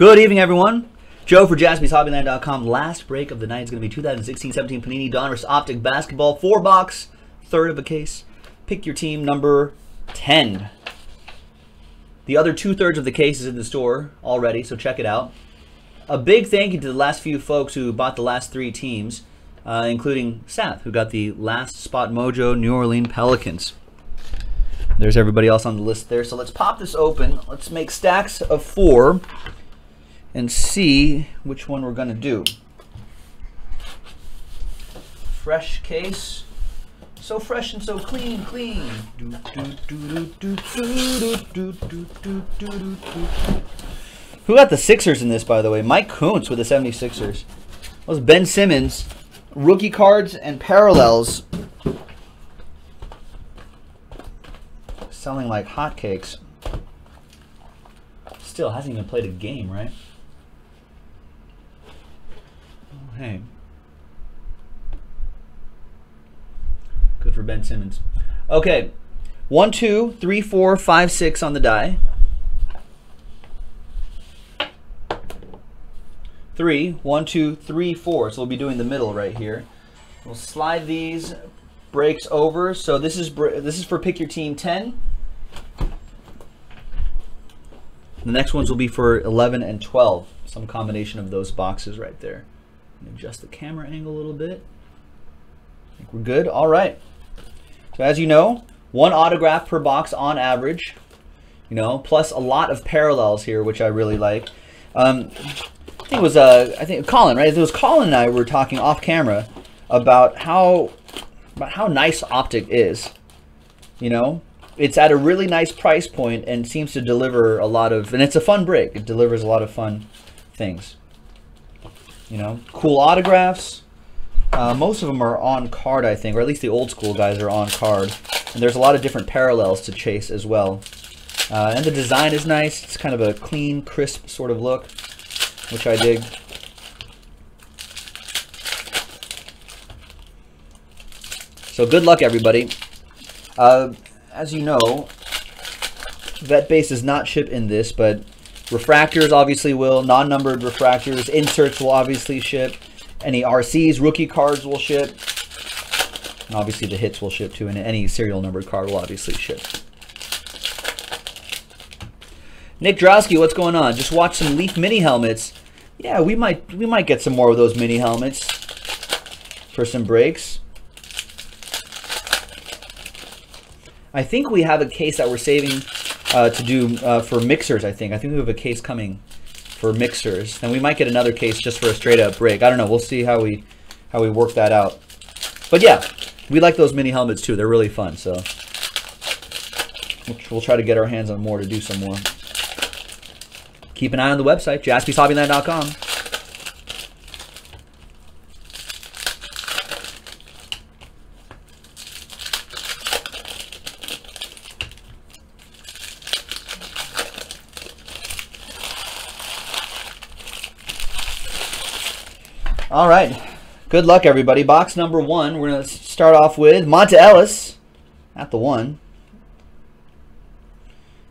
Good evening, everyone. Joe for JaspysHobbyland.com. Last break of the night is going to be 2016-17 Panini Donruss Optic Basketball. Four box, third of a case. Pick your team number 10. The other two-thirds of the case is in the store already, so check it out. A big thank you to the last few folks who bought the last three teams, uh, including Seth, who got the last spot mojo New Orleans Pelicans. There's everybody else on the list there. So let's pop this open. Let's make stacks of four and see which one we're going to do. Fresh case. So fresh and so clean, clean. Who got the Sixers in this, by the way? Mike Kuntz with the 76ers. That was Ben Simmons. Rookie cards and parallels. Selling like hotcakes. Still hasn't even played a game, right? Oh, hey. Good for Ben Simmons. Okay. One, two, three, four, five, six on the die. Three. One, two, three, four. So we'll be doing the middle right here. We'll slide these breaks over. So this is this is for pick your team 10. The next ones will be for 11 and 12. Some combination of those boxes right there. Adjust the camera angle a little bit. I think we're good. All right. So as you know, one autograph per box on average, you know, plus a lot of parallels here, which I really like. Um, I think it was uh, I think Colin, right? It was Colin and I were talking off camera about how about how nice Optic is. You know, it's at a really nice price point and seems to deliver a lot of, and it's a fun break. It delivers a lot of fun things. You know, cool autographs. Uh, most of them are on card, I think, or at least the old school guys are on card. And there's a lot of different parallels to chase as well. Uh, and the design is nice. It's kind of a clean, crisp sort of look, which I dig. So good luck, everybody. Uh, as you know, vet base does not ship in this, but refractors obviously will. Non-numbered refractors, inserts will obviously ship. Any RCs, rookie cards will ship. And obviously the hits will ship too, and any serial numbered card will obviously ship. Nick Drowski, what's going on? Just watch some Leaf mini helmets. Yeah, we might we might get some more of those mini helmets for some breaks. I think we have a case that we're saving uh, to do uh, for mixers, I think. I think we have a case coming for mixers. And we might get another case just for a straight up break. I don't know. We'll see how we how we work that out. But yeah, we like those mini helmets too. They're really fun. So we'll, try to get our hands on more to do some more. Keep an eye on the website, jaspyshobbyland.com. All right. Good luck, everybody. Box number one. We're going to start off with Monta Ellis at the one.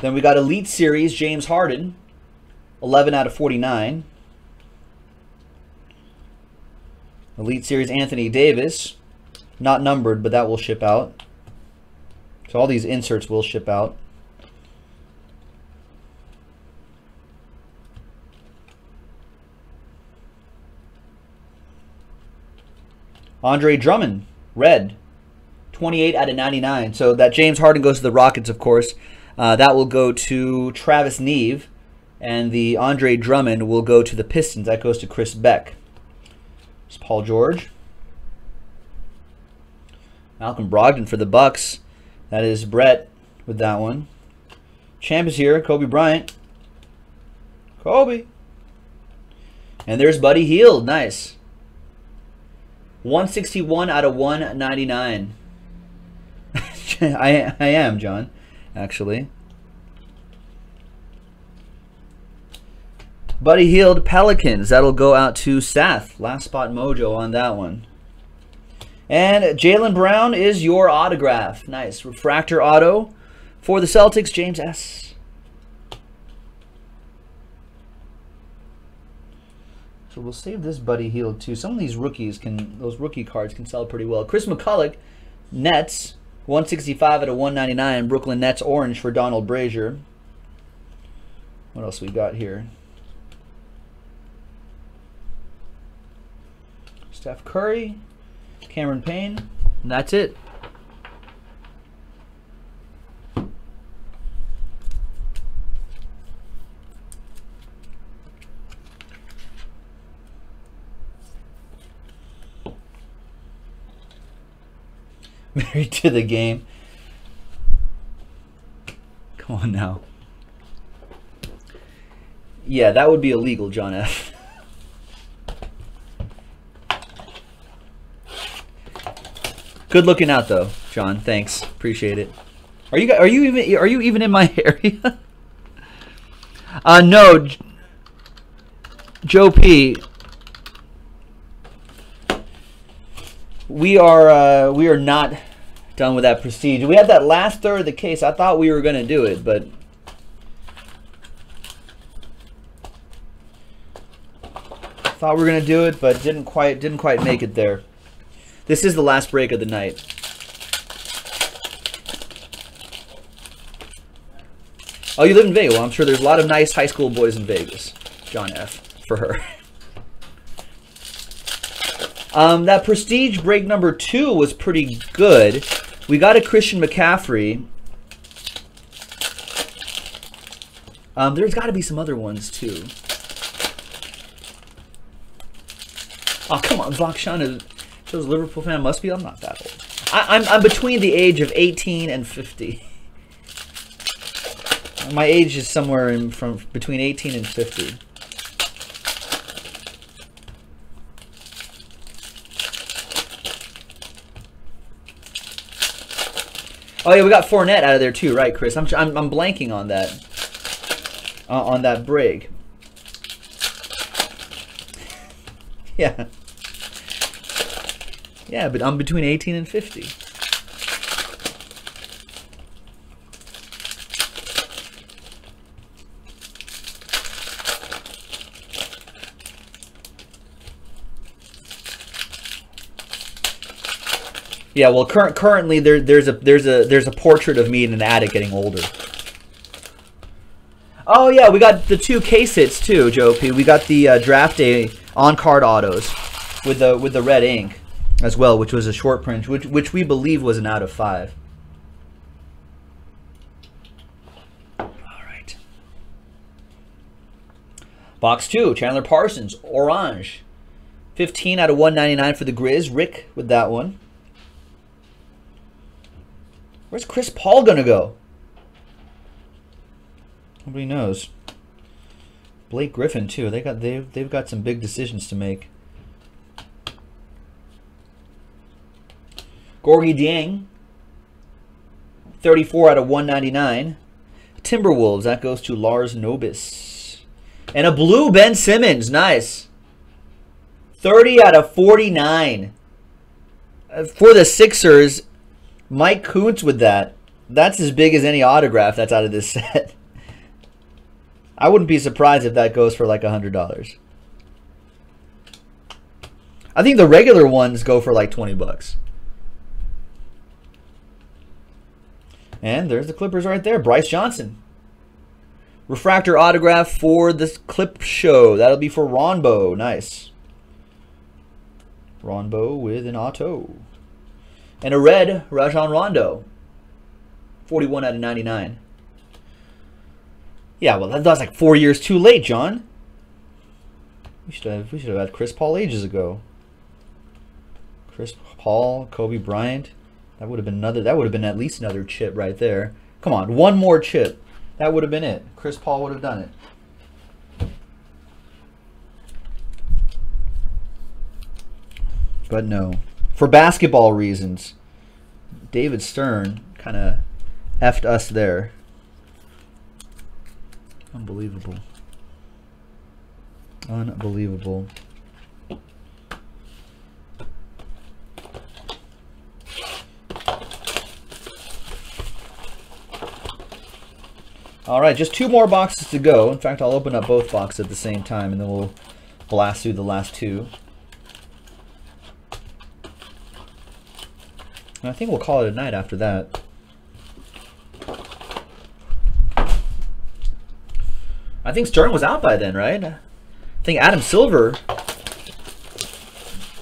Then we got Elite Series, James Harden, 11 out of 49. Elite Series, Anthony Davis, not numbered, but that will ship out. So all these inserts will ship out. Andre Drummond, red, 28 out of 99. So that James Harden goes to the Rockets, of course. Uh, that will go to Travis Neve. And the Andre Drummond will go to the Pistons. That goes to Chris Beck. It's Paul George. Malcolm Brogdon for the Bucks. That is Brett with that one. Champ is here. Kobe Bryant. Kobe. And there's Buddy Hield. Nice. 161 out of 199. I, I am, John, actually. Buddy Hield Pelicans. That'll go out to Seth. Last spot mojo on that one. And Jaylen Brown is your autograph. Nice. Refractor auto for the Celtics, James S. We'll save this Buddy Hield too. Some of these rookies can, those rookie cards can sell pretty well. Chris McCullough, Nets, 165 out of 199. Brooklyn Nets orange for Donald Brazier. What else we got here? Steph Curry, Cameron Payne, and that's it. Married to the game. Come on now. Yeah, that would be illegal, John F. Good looking out though, John. Thanks. Appreciate it. Are you are you even are you even in my area? uh no. Joe P. We are uh, we are not done with that prestige. We had that last third of the case. I thought we were going to do it, but thought we were going to do it, but didn't quite didn't quite make it there. This is the last break of the night. Oh, you live in Vegas. Well, I'm sure there's a lot of nice high school boys in Vegas. John F. for her. Um, that Prestige break number two was pretty good. We got a Christian McCaffrey. Um, there's got to be some other ones too. Oh, come on. Vlakshan is shows Liverpool fan. Must be. I'm not that old. I, I'm, I'm between the age of 18 and 50. My age is somewhere in from between 18 and 50. Oh yeah, we got Fournette out of there too, right, Chris? I'm I'm, I'm blanking on that. Uh, on that brig. yeah. Yeah, but I'm between 18 and 50. Yeah, well, cur currently there, there's a there's a there's a portrait of me in an attic getting older. Oh yeah, we got the two case hits too, Joe P. We got the uh, draft day on card autos with the with the red ink as well, which was a short print, which which we believe was an out of five. All right. Box two, Chandler Parsons, orange. 15 out of 199 for the Grizz. Rick with that one. Where's Chris Paul gonna go? Nobody knows. Blake Griffin too. They got they've they've got some big decisions to make. Gorgui Dieng, 34 out of 199. Timberwolves, that goes to Lars Nobis. And a blue Ben Simmons, nice. 30 out of 49. Uh, for the Sixers, Mike Koontz with that. That's as big as any autograph that's out of this set. I wouldn't be surprised if that goes for like a $100. I think the regular ones go for like 20 bucks. And there's the Clippers right there. Brice Johnson. Refractor autograph for this clip show. That'll be for Ronbo. Nice. Ronbo with an auto. And a red Rajon Rondo. 41 out of 99. Yeah, well, that was like four years too late, John. We should have we should have had Chris Paul ages ago. Chris Paul, Kobe Bryant. That would have been another. That would have been at least another chip right there. Come on, one more chip. That would have been it. Chris Paul would have done it. But no for basketball reasons, David Stern kind of effed us there. Unbelievable. Unbelievable. All right, just two more boxes to go. In fact, I'll open up both boxes at the same time, and then we'll blast through the last two. I think we'll call it a night after that. I think Stern was out by then, right? I think Adam Silver. I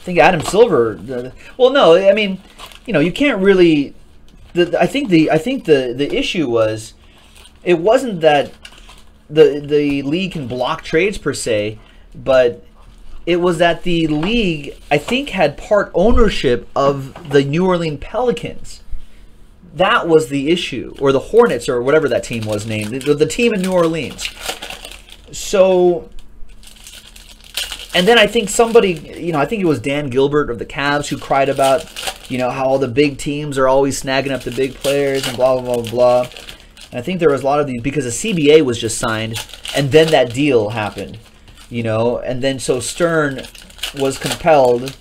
think Adam Silver. Well, no, I mean, you know, you can't really. The, I think the I think the the issue was, it wasn't that the the league can block trades per se, but it was that the league I think had part ownership of the New Orleans Pelicans. That was the issue, or the Hornets, or whatever that team was named, the, the team in New Orleans. So, and then I think somebody, you know, I think it was Dan Gilbert of the Cavs who cried about, you know, how all the big teams are always snagging up the big players and blah blah blah blah. And I think there was a lot of these because the CBA was just signed, and then that deal happened, you know, and then so Stern was compelled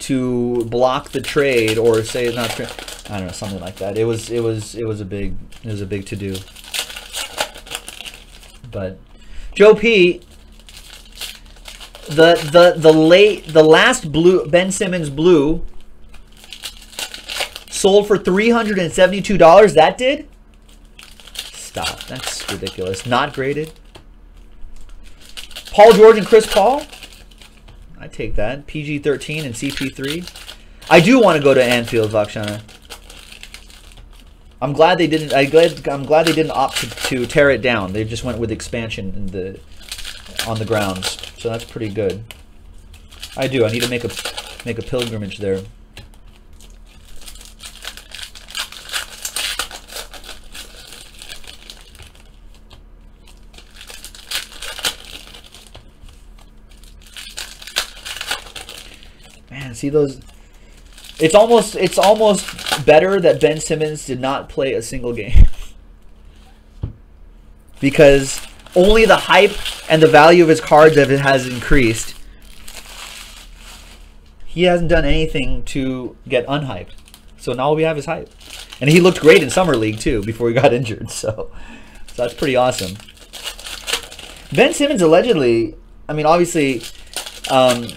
to block the trade or say it's not tra- I don't know something like that. It was it was it was a big it was a big to do. But Joe P. The the the late the last blue Ben Simmons blue sold for three hundred and seventy two dollars. That did. Stop. That's ridiculous. Not graded. Paul George and Chris Paul. I take that. PG thirteen and CP three. I do want to go to Anfield, Vakshana. I'm glad they didn't. I glad. I'm glad they didn't opt to, to tear it down. They just went with expansion in the on the grounds. So that's pretty good. I do. I need to make a make a pilgrimage there. See those it's almost it's almost better that Ben Simmons did not play a single game. because only the hype and the value of his cards have it has increased. He hasn't done anything to get unhyped. So now all we have is hype. And he looked great in Summer League too before he got injured. So, so that's pretty awesome. Ben Simmons allegedly, I mean, obviously, um,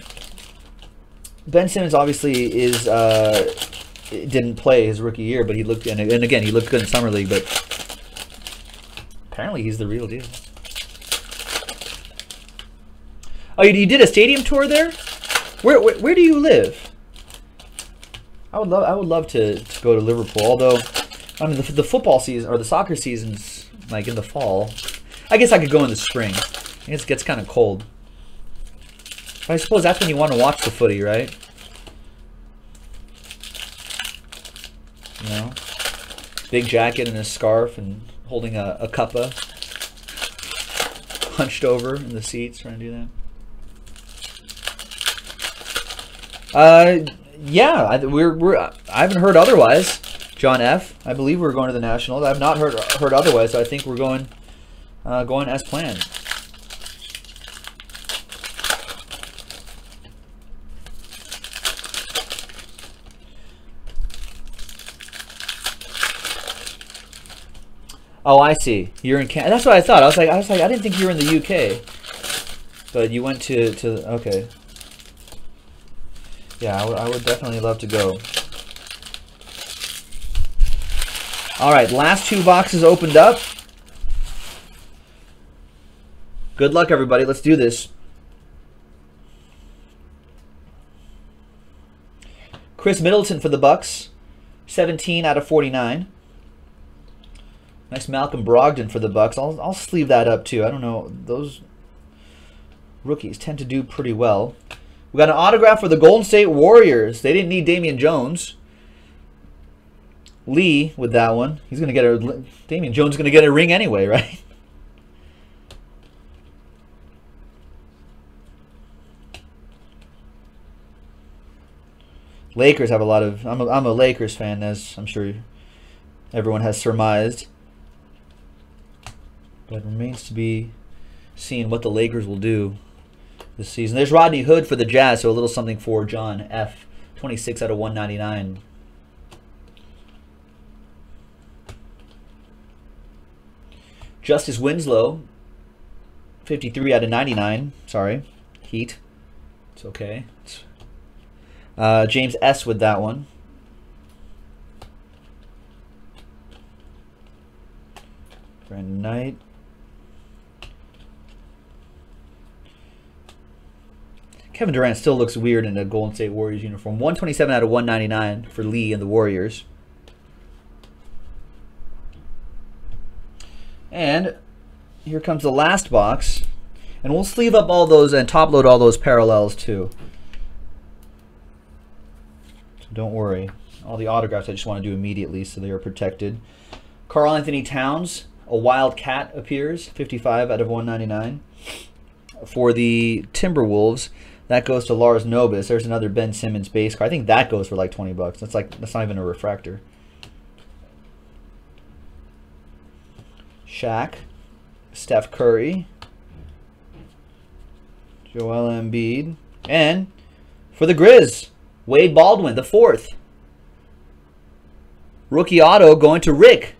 Ben Simmons obviously is uh, didn't play his rookie year, but he looked and, and again he looked good in summer league. But apparently he's the real deal. Oh, you, you did a stadium tour there? Where, where where do you live? I would love I would love to, to go to Liverpool. Although I mean the, the football season or the soccer season's like in the fall. I guess I could go in the spring. It gets kind of cold. I suppose that's when you want to watch the footy, right? You know? Big jacket and a scarf and holding a, a cuppa. Hunched over in the seats trying to do that. Uh, yeah, I, we're, we're, I haven't heard otherwise. John F. I believe we're going to the Nationals. I've not heard heard otherwise, so I think we're going uh, going as planned. Oh, I see. You're in Canada. That's what I thought. I was like, I was like, I didn't think you were in the UK. But you went to to okay. Yeah, I, I would definitely love to go. All right, last two boxes opened up. Good luck, everybody. Let's do this. Khris Middleton for the Bucks, 17 out of 49. Nice Malcolm Brogdon for the Bucks. I'll I'll sleeve that up too. I don't know those rookies tend to do pretty well. We got an autograph for the Golden State Warriors. They didn't need Damian Jones. Lee with that one. He's gonna get a Damian Jones is gonna get a ring anyway, right? Lakers have a lot of. I'm a, I'm a Lakers fan, as I'm sure everyone has surmised. But it remains to be seen what the Lakers will do this season. There's Rodney Hood for the Jazz, so a little something for John F. 26 out of 199. Justice Winslow, 53 out of 99. Sorry. Heat. It's okay. It's, uh, James S. with that one. Brandon Knight. Kevin Durant still looks weird in a Golden State Warriors uniform. 127 out of 199 for Lee and the Warriors. And here comes the last box. And we'll sleeve up all those and top load all those parallels too. So don't worry. All the autographs I just want to do immediately so they are protected. Karl-Anthony Towns, a wild cat appears, 55 out of 199. For the Timberwolves, that goes to Lars Nobis. There's another Ben Simmons base card. I think that goes for like 20 bucks. That's like that's not even a refractor. Shaq, Steph Curry, Joel Embiid, and for the Grizz, Wade Baldwin, the fourth. Rookie auto going to Rick.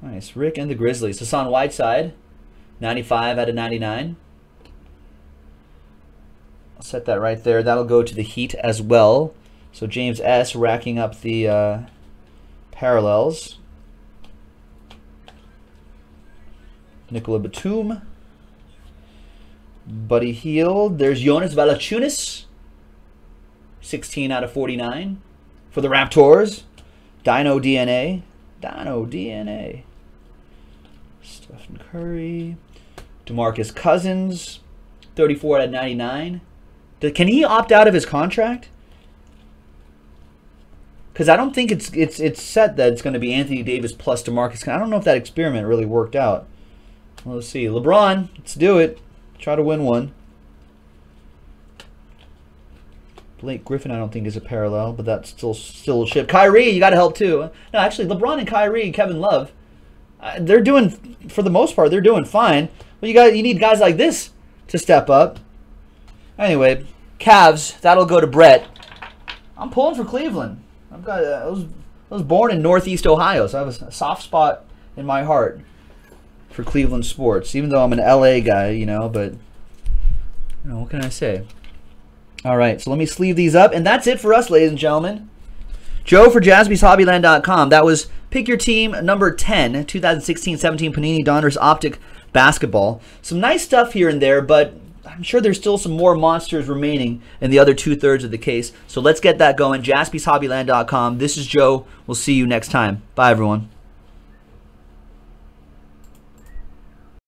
Nice. Rick and the Grizzlies. Hassan Whiteside, 95 out of 99. Set that right there. That'll go to the Heat as well. So James S. racking up the uh, parallels. Nicola Batum. Buddy Hield. There's Jonas Valanciunas. 16 out of 49 for the Raptors. Dino DNA. Dino DNA. Stephen Curry. DeMarcus Cousins. 34 out of 99. Can he opt out of his contract? Because I don't think it's it's it's set that it's going to be Anthony Davis plus DeMarcus. I don't know if that experiment really worked out. Well, let's see. LeBron, let's do it. Try to win one. Blake Griffin, I don't think is a parallel, but that's still still a ship. Kyrie, you got to help too. No, actually, LeBron and Kyrie, Kevin Love, uh, they're doing for the most part, they're doing fine. But you got you need guys like this to step up. Anyway, Cavs, that'll go to Brett. I'm pulling for Cleveland. I've got uh, I was I was born in Northeast Ohio, so I have a soft spot in my heart for Cleveland sports, even though I'm an LA guy, you know, but you know, what can I say? All right, so let me sleeve these up, and that's it for us, ladies and gentlemen. Joe for jaspyshobbyland.com. That was pick your team number 10, 2016-17 Panini Donruss Optic Basketball. Some nice stuff here and there, but I'm sure there's still some more monsters remaining in the other two-thirds of the case. So let's get that going. jaspyshobbyland.com. This is Joe. We'll see you next time. Bye, everyone.